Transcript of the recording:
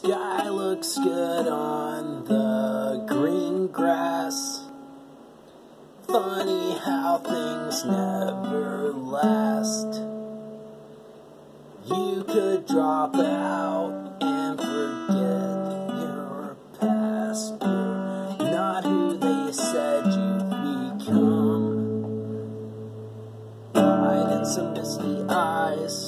Sky looks good on the green grass. Funny how things never last. You could drop out and forget your past. You're not who they said you'd become. Hide in some misty eyes.